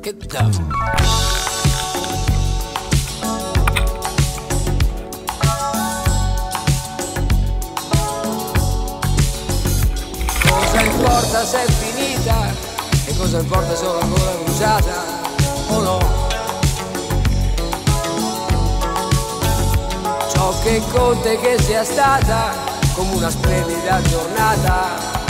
Che. Cosa importa se è finita? E cosa importa se la gola bruciata? O no? Ciò che conta è che sia stata come una splendida giornata.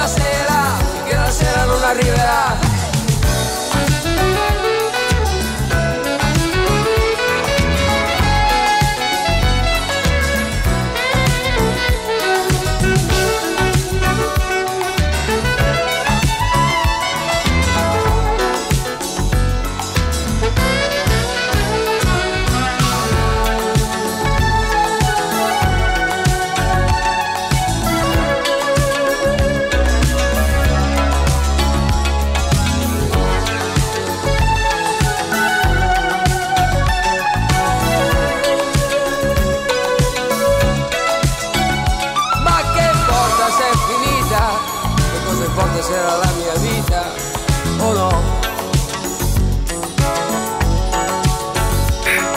una acera, que no será en una ribera. Era la mia vita o no?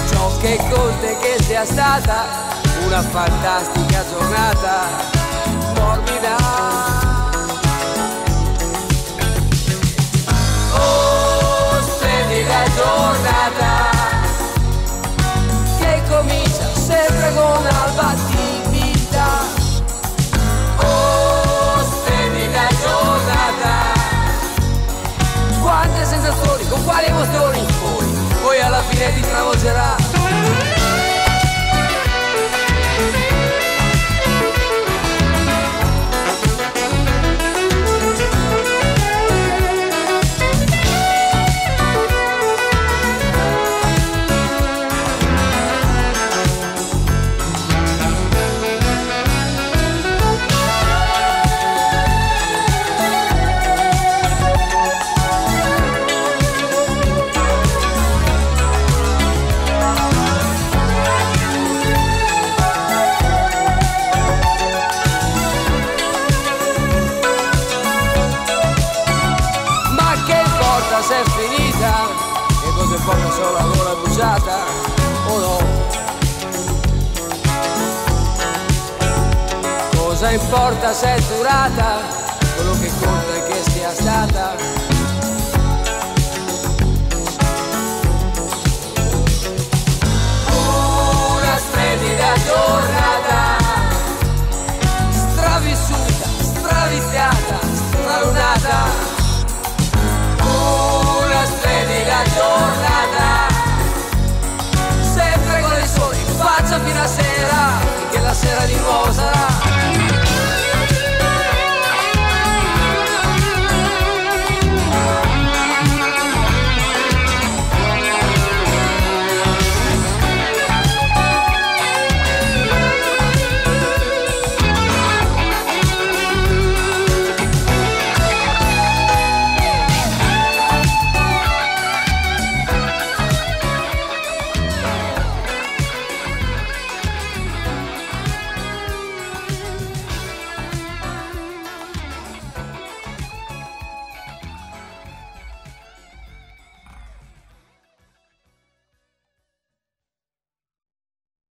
Ciò che conta è che sia stata una fantastica giornata morbida. Oh, splendida giornata che comincia sempre con alba timida. mangerà Ho la gola bruciata o no? Cosa importa se è durata? Quello che conta è che sia stata